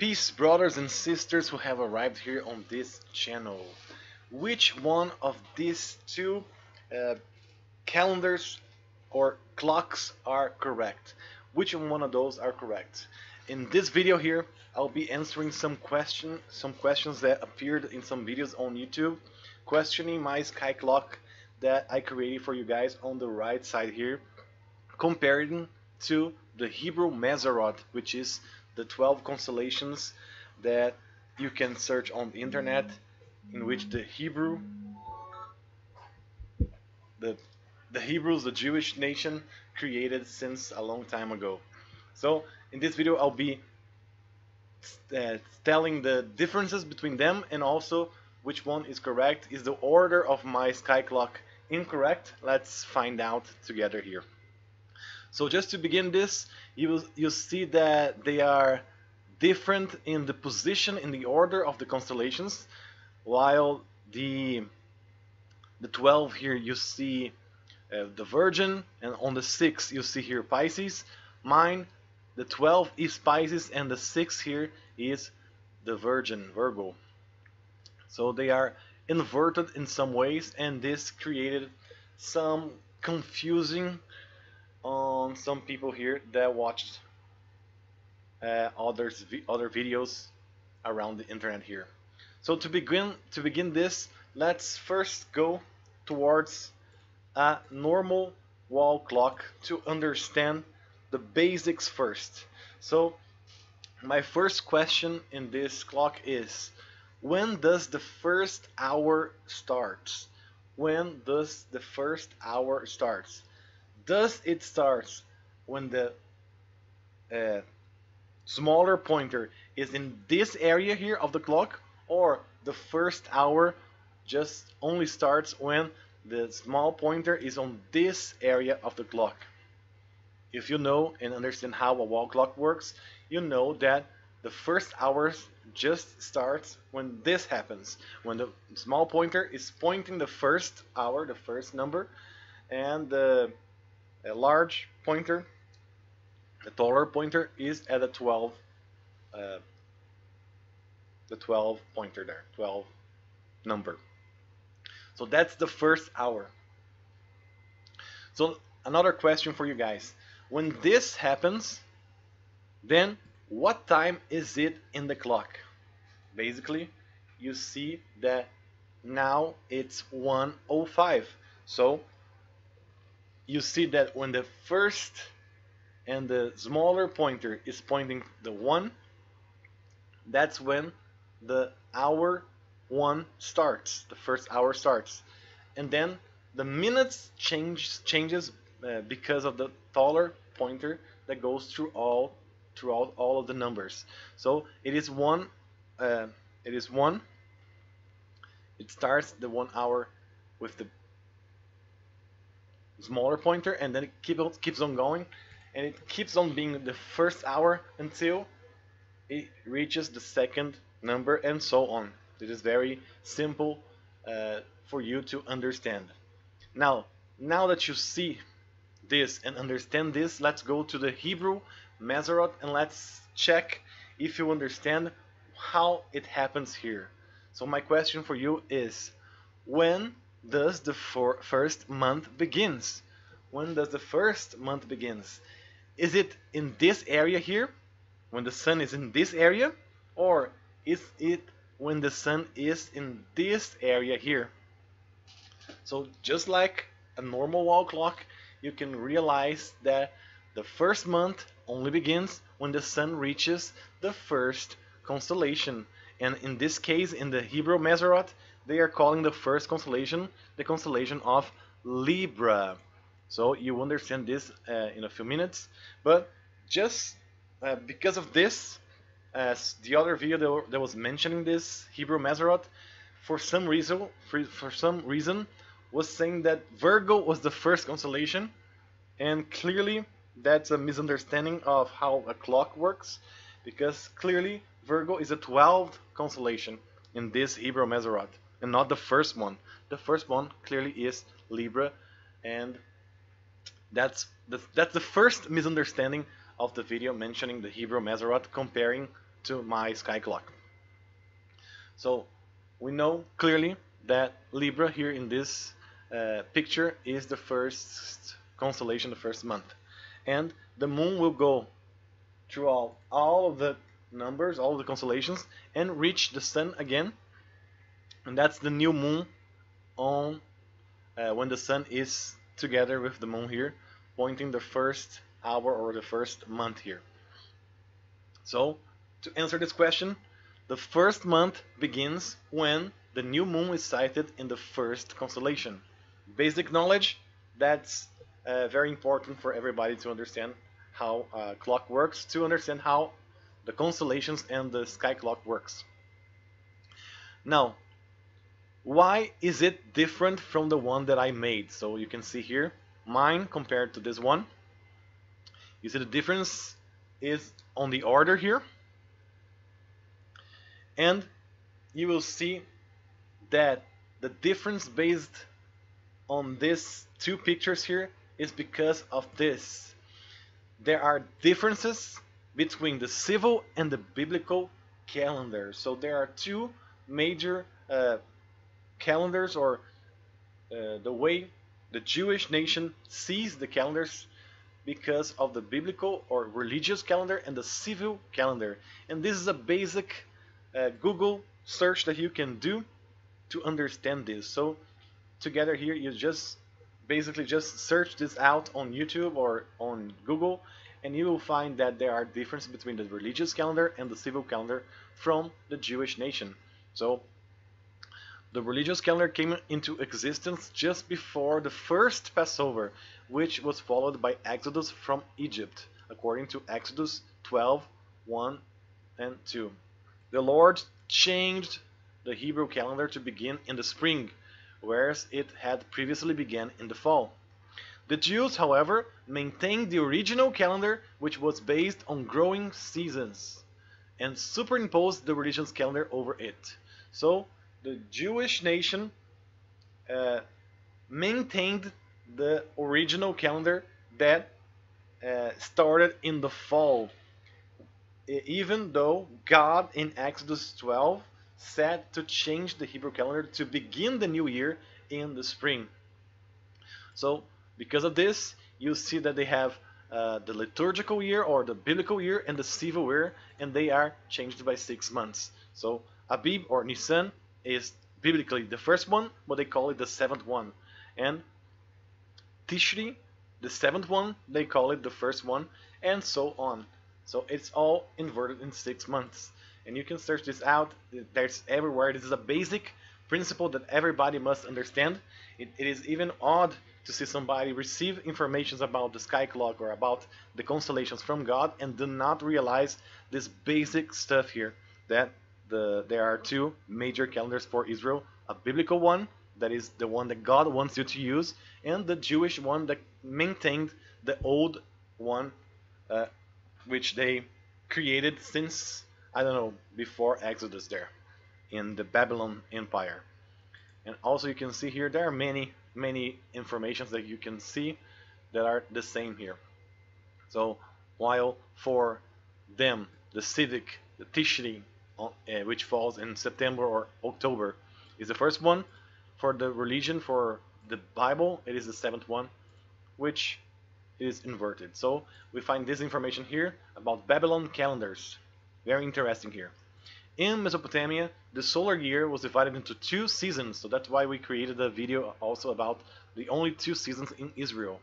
Peace, brothers and sisters who have arrived here on this channel. Which one of these two uh, calendars or clocks are correct? Which one of those are correct? In this video here, I'll be answering some question, some questions that appeared in some videos on YouTube, questioning my sky clock that I created for you guys on the right side here, comparing to the Hebrew Mazzaroth, which is the 12 constellations that you can search on the internet in which the Hebrew the the Hebrews, the Jewish nation, created since a long time ago. So in this video I'll be uh, telling the differences between them and also which one is correct. Is the order of my sky clock incorrect? Let's find out together here. So just to begin this, you will you see that they are different in the position in the order of the constellations, while the the 12 here you see uh, the Virgin, and on the 6 you see here Pisces. Mine, the 12 is Pisces, and the 6 here is the Virgin, Virgo. So they are inverted in some ways, and this created some confusing on some people here that watched uh, others other videos around the internet here. So to begin to begin this, let's first go towards a normal wall clock to understand the basics first. So my first question in this clock is when does the first hour start? When does the first hour starts? Does it starts when the uh, smaller pointer is in this area here of the clock or the first hour just only starts when the small pointer is on this area of the clock. If you know and understand how a wall clock works, you know that the first hour just starts when this happens. When the small pointer is pointing the first hour, the first number, and the large pointer, the taller pointer is at a 12, uh, the 12 pointer there, 12 number. So that's the first hour. So another question for you guys. When this happens, then what time is it in the clock? Basically, you see that now it's 105. So you see that when the first and the smaller pointer is pointing the 1, that's when the hour 1 starts, the first hour starts. And then the minutes change changes uh, because of the taller pointer that goes through all throughout all of the numbers. So it is one. Uh, it is one. It starts the one hour with the smaller pointer, and then it keep, keeps on going, and it keeps on being the first hour until it reaches the second number, and so on. It is very simple uh, for you to understand. Now, now that you see this and understand this, let's go to the Hebrew Mazzaroth and let's check if you understand how it happens here. So my question for you is, when does the first month begins? When does the first month begins? Is it in this area here, when the sun is in this area, or is it when the sun is in this area here? So just like a normal wall clock, you can realize that the first month only begins when the sun reaches the first constellation. And in this case, in the Hebrew Mazzaroth, they are calling the first constellation the constellation of Libra. So you understand this uh, in a few minutes. But just uh, because of this, as the other video that was mentioning this Hebrew Mazzaroth, for some reason, for, for some reason, was saying that Virgo was the first constellation, and clearly that's a misunderstanding of how a clock works, because clearly Virgo is a 12th constellation in this Hebrew Mazzaroth, and not the first one. The first one clearly is Libra, and that's the, that's the first misunderstanding of the video mentioning the Hebrew Mazzaroth comparing to my sky clock. So we know clearly that Libra here in this uh, picture is the first constellation, the first month. And the moon will go through all, all of the numbers, all of the constellations, and reach the sun again. And that's the new moon on uh, when the sun is together with the moon here, pointing the first hour or the first month here. So, to answer this question, the first month begins when the new moon is sighted in the first constellation. Basic knowledge, that's uh, very important for everybody to understand how uh, clock works, to understand how the constellations and the sky clock works. Now, why is it different from the one that I made? So you can see here, mine compared to this one. You see the difference is on the order here. And you will see that the difference based on these two pictures here is because of this. There are differences between the civil and the biblical calendar. So there are two major uh, calendars or uh, the way the Jewish nation sees the calendars because of the biblical or religious calendar and the civil calendar. And this is a basic uh, Google search that you can do to understand this. So together here you just basically just search this out on YouTube or on Google and you will find that there are differences between the religious calendar and the civil calendar from the Jewish nation. So the religious calendar came into existence just before the first Passover, which was followed by Exodus from Egypt, according to Exodus 12 1 and 2. The Lord changed the Hebrew calendar to begin in the spring, whereas it had previously begun in the fall. The Jews, however, maintained the original calendar which was based on growing seasons and superimposed the religious calendar over it. So the Jewish nation uh, maintained the original calendar that uh, started in the fall, even though God in Exodus 12 said to change the Hebrew calendar to begin the new year in the spring. So because of this, you see that they have uh, the liturgical year or the biblical year and the civil year, and they are changed by six months. So Abib or Nisan is biblically the first one, but they call it the seventh one. And Tishri, the seventh one, they call it the first one, and so on. So it's all inverted in six months. And you can search this out. There's everywhere. This is a basic principle that everybody must understand. it, it is even odd to see somebody receive information about the sky clock or about the constellations from God and do not realize this basic stuff here that the there are two major calendars for Israel a biblical one that is the one that God wants you to use and the Jewish one that maintained the old one uh, which they created since I don't know before Exodus there in the Babylon Empire and also you can see here there are many many informations that you can see that are the same here. So while for them the civic, the Tishri, Uh, which falls in September or October, is the first one. For the religion, for the Bible, it is the seventh one, which is inverted. So we find this information here about Babylon calendars. Very interesting here. In Mesopotamia, the solar year was divided into two seasons, so that's why we created a video also about the only two seasons in Israel.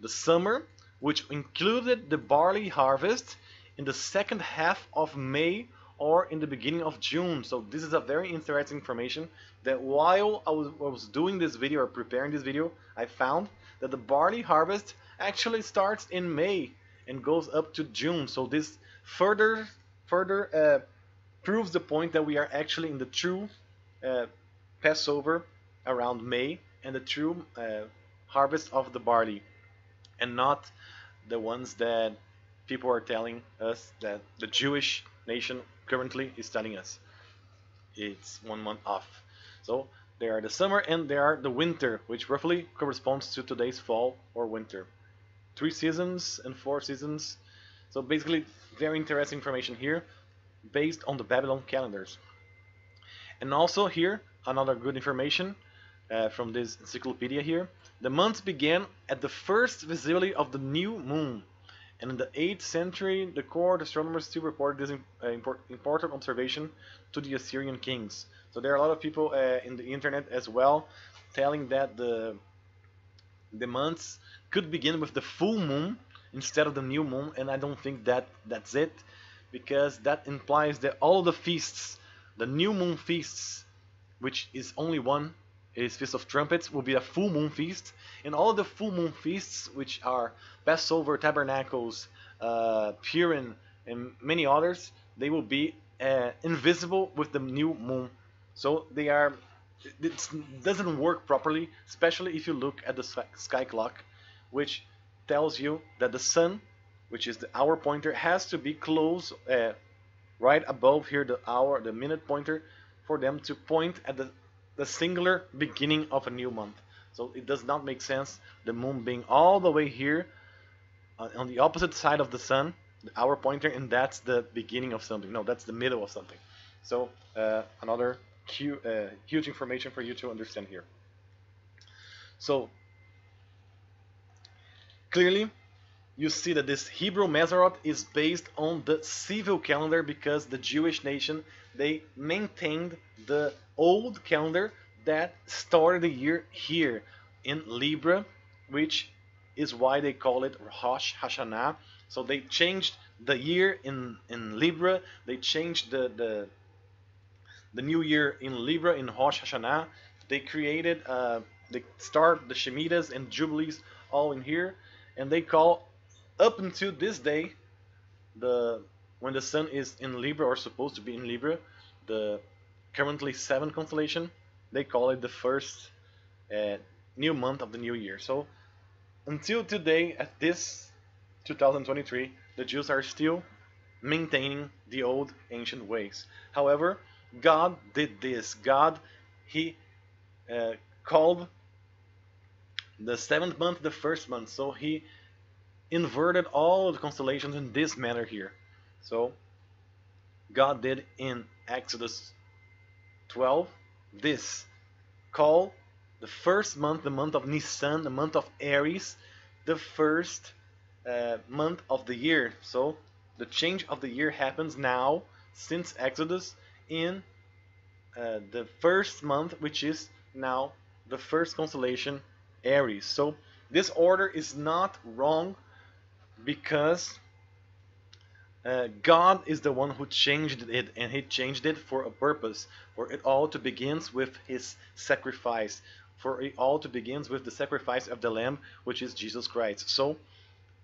The summer, which included the barley harvest in the second half of May or in the beginning of June. So this is a very interesting information that while I was, I was doing this video or preparing this video, I found that the barley harvest actually starts in May and goes up to June. So this further further uh, proves the point that we are actually in the true uh, Passover around May and the true uh, harvest of the barley and not the ones that people are telling us that the Jewish nation currently is telling us it's one month off so there are the summer and there are the winter which roughly corresponds to today's fall or winter three seasons and four seasons so basically very interesting information here based on the Babylon calendars. And also here, another good information uh, from this encyclopedia here. The months began at the first visibility of the new moon. And in the 8th century, the court astronomers still reported this uh, important observation to the Assyrian kings. So there are a lot of people uh, in the internet as well telling that the the months could begin with the full moon instead of the new moon, and I don't think that that's it, because that implies that all the feasts, the new moon feasts, which is only one, is Feast of Trumpets, will be a full moon feast, and all the full moon feasts, which are Passover, Tabernacles, uh, Purim, and many others, they will be uh, invisible with the new moon. So they are. It doesn't work properly, especially if you look at the sky clock, which tells you that the sun, which is the hour pointer, has to be close, uh, right above here, the hour, the minute pointer, for them to point at the the singular beginning of a new month. So it does not make sense the moon being all the way here on the opposite side of the sun, hour pointer, and that's the beginning of something. No, that's the middle of something. So uh, another uh, huge information for you to understand here. So clearly you see that this Hebrew Mazzaroth is based on the civil calendar because the Jewish nation they maintained the old calendar that started the year here in Libra, which is why they call it Rosh Hashanah. So they changed the year in in Libra. They changed the the the new year in Libra in Rosh Hashanah. They created uh, they start the Shemitas and Jubilees all in here, and they call up until this day the when the sun is in Libra or supposed to be in Libra, the currently seven constellation, they call it the first uh, new month of the new year. So until today, at this 2023, the Jews are still maintaining the old ancient ways. However, God did this. God, He uh, called the seventh month the first month. So He inverted all the constellations in this manner here. So God did in Exodus 12 this call the first month the month of Nisan the month of Aries the first uh, month of the year so the change of the year happens now since Exodus in uh, the first month which is now the first constellation Aries so this order is not wrong because uh, God is the one who changed it, and He changed it for a purpose. For it all to begins with His sacrifice. For it all to begins with the sacrifice of the Lamb, which is Jesus Christ. So,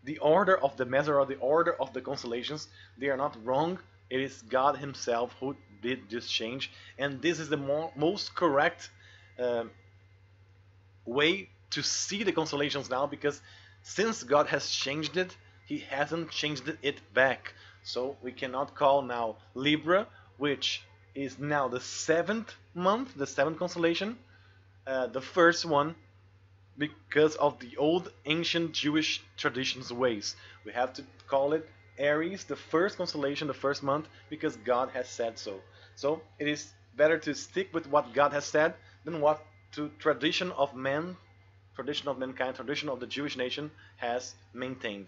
the order of the Mazzaroth, the order of the constellations, they are not wrong. It is God Himself who did this change, and this is the most correct uh, way to see the constellations now, because since God has changed it, He hasn't changed it back. So we cannot call now Libra, which is now the seventh month, the seventh constellation, uh, the first one, because of the old ancient Jewish traditions ways. We have to call it Aries, the first constellation, the first month, because God has said so. So it is better to stick with what God has said than what to tradition of man, tradition of mankind, tradition of the Jewish nation has maintained.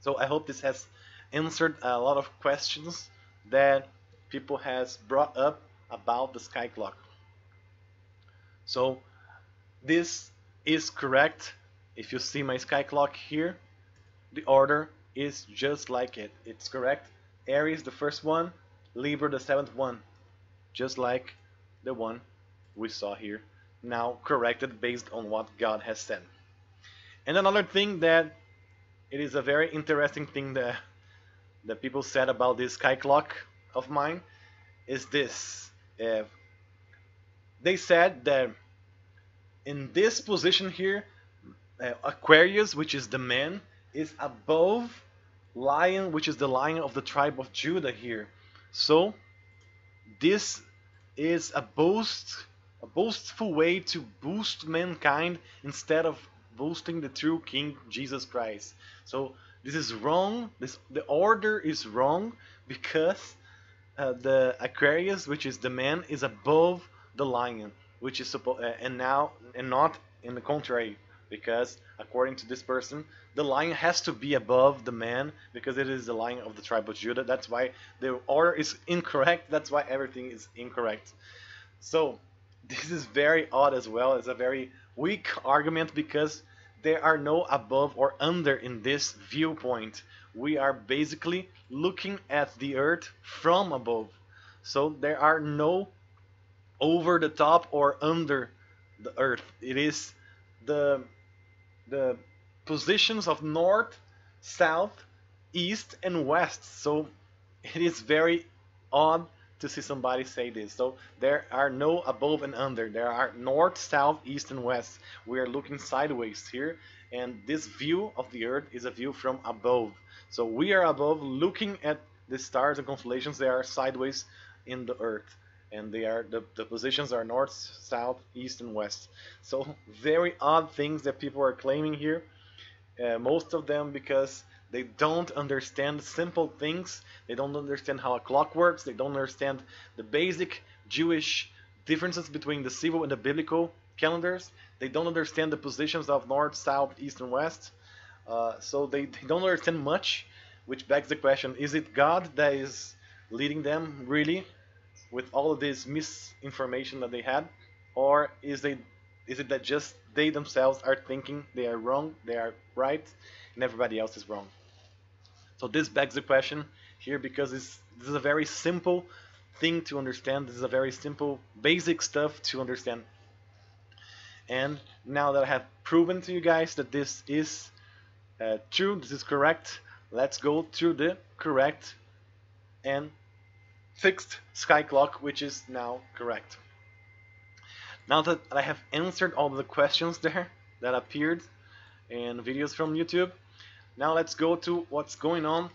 So I hope this has answered a lot of questions that people has brought up about the sky clock. So this is correct. If you see my sky clock here, the order is just like it. It's correct. Aries the first one, Libra the seventh one, just like the one we saw here. Now corrected based on what God has said. And another thing that it is a very interesting thing that that people said about this sky clock of mine is this. Uh, they said that in this position here, uh, Aquarius, which is the man, is above Lion, which is the lion of the tribe of Judah here. So this is a boast, a boastful way to boost mankind instead of boosting the true King Jesus Christ. So this is wrong. This the order is wrong because uh, the Aquarius, which is the man, is above the lion, which is supposed, uh, and now and not in the contrary, because according to this person, the lion has to be above the man because it is the lion of the tribe of Judah. That's why the order is incorrect. That's why everything is incorrect. So this is very odd as well. It's a very weak argument because there are no above or under in this viewpoint. We are basically looking at the earth from above. So there are no over the top or under the earth. It is the the positions of north, south, east and west. So it is very odd to see somebody say this. So there are no above and under. There are north, south, east, and west. We are looking sideways here, and this view of the earth is a view from above. So we are above looking at the stars and constellations. They are sideways in the earth, and they are the, the positions are north, south, east, and west. So very odd things that people are claiming here. Uh, most of them because they don't understand simple things. They don't understand how a clock works. They don't understand the basic Jewish differences between the civil and the biblical calendars. They don't understand the positions of north, south, east, and west. Uh, so they, they don't understand much, which begs the question: Is it God that is leading them really, with all of this misinformation that they had, or is they is it that just they themselves are thinking they are wrong, they are right, and everybody else is wrong? So this begs the question here because this is a very simple thing to understand. This is a very simple, basic stuff to understand. And now that I have proven to you guys that this is uh, true, this is correct, let's go to the correct and fixed sky clock, which is now correct. Now that I have answered all the questions there that appeared in videos from YouTube, now let's go to what's going on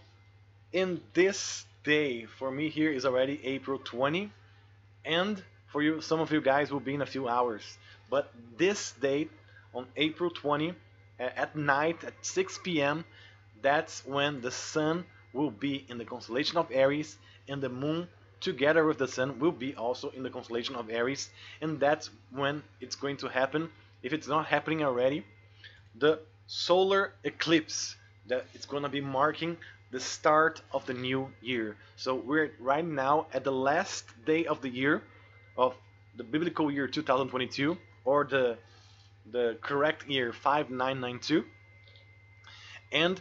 in this day. For me here is already April 20 and for you some of you guys will be in a few hours. But this date on April 20 at night at 6 p.m. that's when the sun will be in the constellation of Aries and the moon together with the sun will be also in the constellation of Aries and that's when it's going to happen if it's not happening already the solar eclipse that it's going to be marking the start of the new year. So we're right now at the last day of the year of the biblical year 2022 or the the correct year 5992 and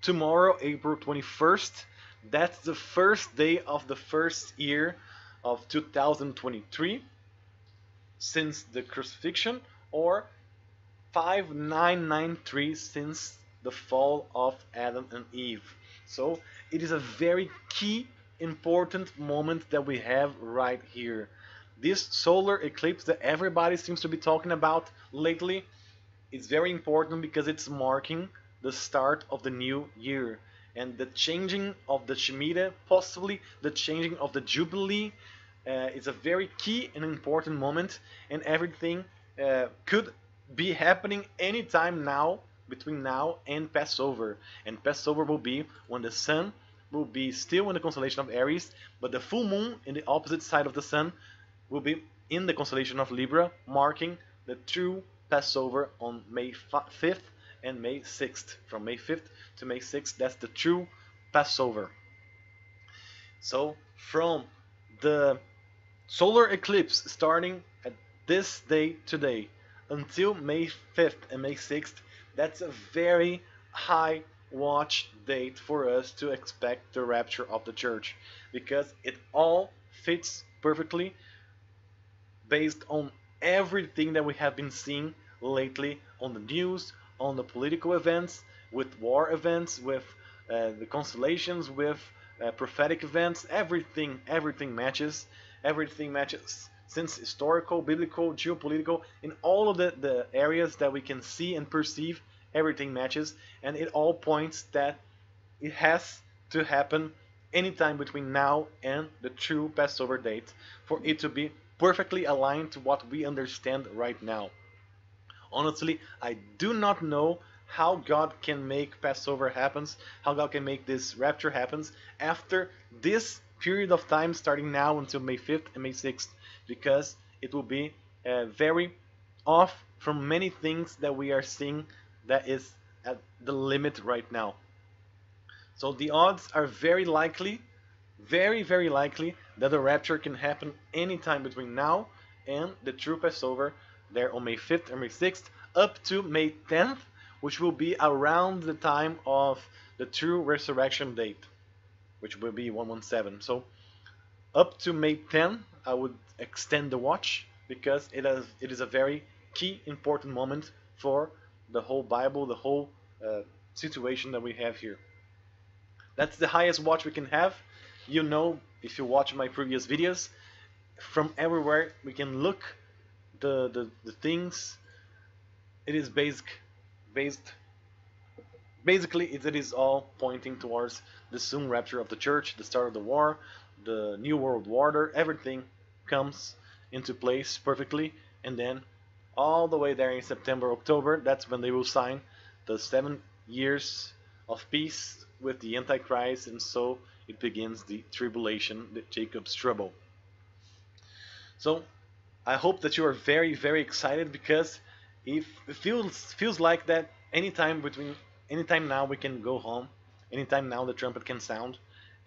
tomorrow April 21st that's the first day of the first year of 2023 since the crucifixion or 5993 since the fall of Adam and Eve. So it is a very key important moment that we have right here. This solar eclipse that everybody seems to be talking about lately is very important because it's marking the start of the new year and the changing of the Shemitah, possibly the changing of the Jubilee, uh, is a very key and important moment, and everything uh, could be happening anytime now between now and Passover. And Passover will be when the sun will be still in the constellation of Aries, but the full moon in the opposite side of the sun will be in the constellation of Libra, marking the true Passover on May 5th and May 6th. From May 5th to May 6th, that's the true Passover. So, from the solar eclipse starting at this day today until May 5th and May 6th, that's a very high watch date for us to expect the rapture of the church because it all fits perfectly based on everything that we have been seeing lately on the news, on the political events, with war events, with uh, the constellations, with uh, prophetic events, everything, everything matches, everything matches. Since historical, biblical, geopolitical, in all of the, the areas that we can see and perceive, everything matches, and it all points that it has to happen anytime between now and the true Passover date for it to be perfectly aligned to what we understand right now. Honestly, I do not know how God can make Passover happens, how God can make this rapture happens after this period of time starting now until May 5th and May 6th because it will be uh, very off from many things that we are seeing that is at the limit right now. So the odds are very likely, very, very likely that the rapture can happen anytime between now and the true Passover there on May 5th or May 6th up to May 10th, which will be around the time of the true resurrection date, which will be 117. So up to May 10, I would extend the watch because it is, it is a very key important moment for the whole Bible, the whole uh, situation that we have here. That's the highest watch we can have. You know, if you watch my previous videos, from everywhere we can look the, the, the things. It is basic, based, basically it, is all pointing towards the soon rapture of the church, the start of the war, the new world order, everything comes into place perfectly and then all the way there in September, October, that's when they will sign the seven years of peace with the Antichrist, and so it begins the tribulation, the Jacob's trouble. So I hope that you are very, very excited because if it feels feels like that anytime between anytime now we can go home, anytime now the trumpet can sound,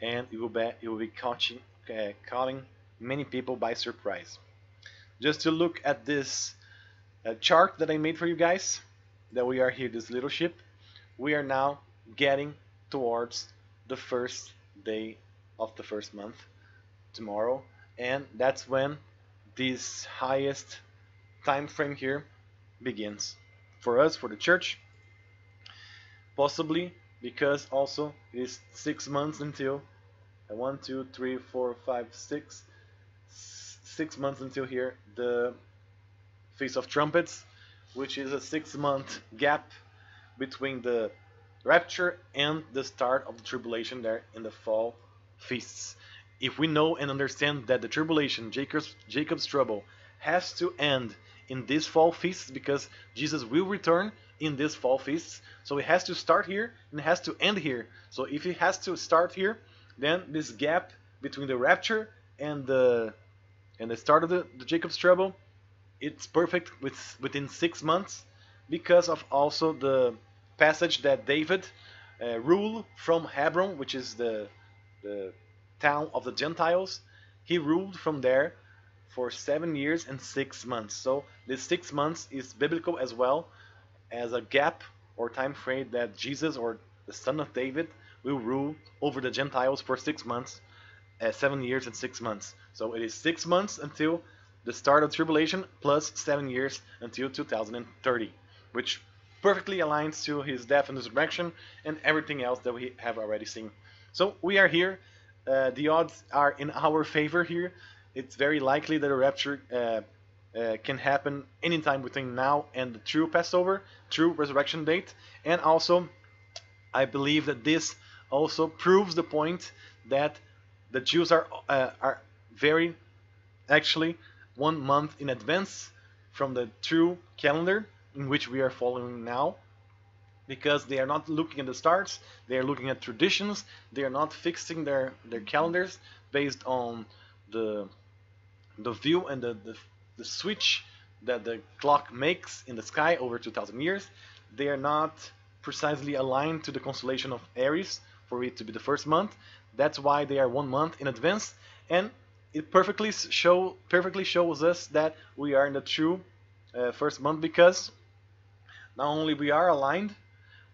and it will be it will be catching uh, calling many people by surprise. Just to look at this uh, chart that I made for you guys, that we are here, this little ship, we are now getting towards the first day of the first month tomorrow and that's when this highest time frame here begins for us for the church possibly because also it is six months until uh, one two three four five six six months until here the feast of trumpets which is a six month gap between the rapture and the start of the tribulation there in the fall feasts. If we know and understand that the tribulation, Jacob's, Jacob's trouble, has to end in this fall feasts because Jesus will return in this fall feasts, so it has to start here and it has to end here. So if it has to start here, then this gap between the rapture and the and the start of the, the Jacob's trouble, it's perfect with within six months because of also the passage that David uh, ruled from Hebron, which is the, the town of the Gentiles. He ruled from there for seven years and six months. So this six months is biblical as well as a gap or time frame that Jesus or the son of David will rule over the Gentiles for six months, uh, seven years and six months. So it is six months until the start of tribulation plus seven years until 2030, which perfectly aligns to his death and resurrection and everything else that we have already seen. So we are here. Uh, the odds are in our favor here. It's very likely that a rapture uh, uh, can happen anytime between now and the true Passover, true resurrection date. And also, I believe that this also proves the point that the Jews are uh, are very actually one month in advance from the true calendar in which we are following now because they are not looking at the stars they are looking at traditions they are not fixing their their calendars based on the the view and the, the, the switch that the clock makes in the sky over 2000 years. They are not precisely aligned to the constellation of Aries for it to be the first month. That's why they are one month in advance. And it perfectly show perfectly shows us that we are in the true uh, first month because not only we are aligned,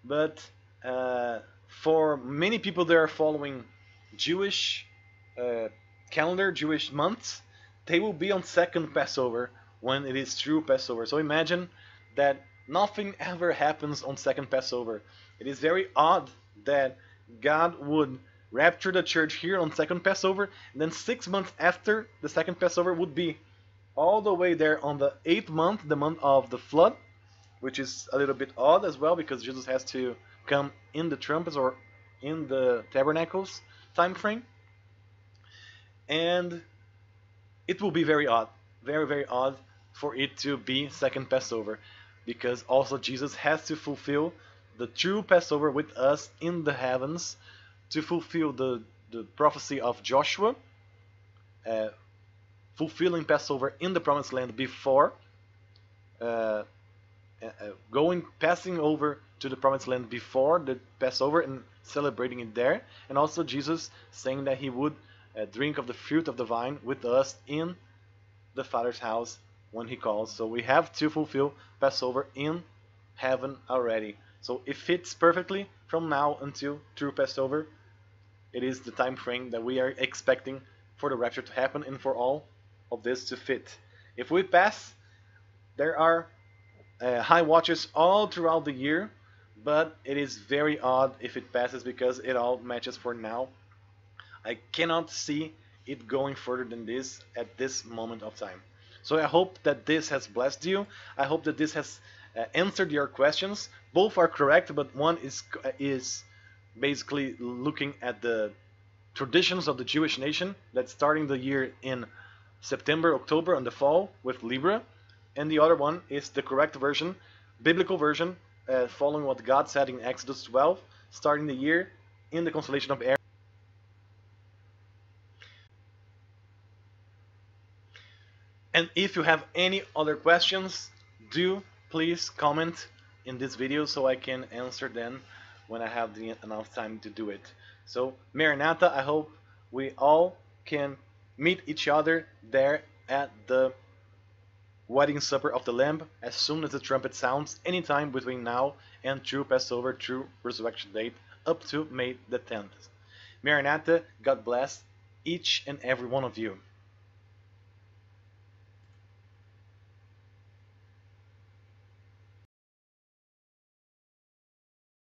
but uh, for many people that are following Jewish uh, calendar, Jewish months, they will be on second Passover when it is true Passover. So imagine that nothing ever happens on second Passover. It is very odd that God would rapture the church here on second Passover, and then six months after the second Passover would be all the way there on the eighth month, the month of the flood, which is a little bit odd as well because Jesus has to come in the trumpets or in the tabernacles time frame. And it will be very odd, very, very odd for it to be second Passover because also Jesus has to fulfill the true Passover with us in the heavens to fulfill the, the prophecy of Joshua, uh, fulfilling Passover in the Promised Land before, uh, going passing over to the Promised Land before the Passover and celebrating it there, and also Jesus saying that he would uh, drink of the fruit of the vine with us in the Father's house when he calls. So we have to fulfill Passover in heaven already. So it fits perfectly from now until true Passover. It is the time frame that we are expecting for the rapture to happen and for all of this to fit. If we pass, there are uh, high watches all throughout the year, but it is very odd if it passes because it all matches for now. I cannot see it going further than this at this moment of time. So I hope that this has blessed you. I hope that this has uh, answered your questions. Both are correct, but one is is basically looking at the traditions of the Jewish nation that's starting the year in September, October, and the fall with Libra, and the other one is the correct version, biblical version, uh, following what God said in Exodus 12, starting the year in the constellation of Aries. And if you have any other questions, do please comment in this video so I can answer them when I have the, enough time to do it. So, Maranatha, I hope we all can meet each other there at the wedding supper of the Lamb as soon as the trumpet sounds, anytime between now and true Passover, true resurrection date, up to May the 10th. Maranatha, God bless each and every one of you.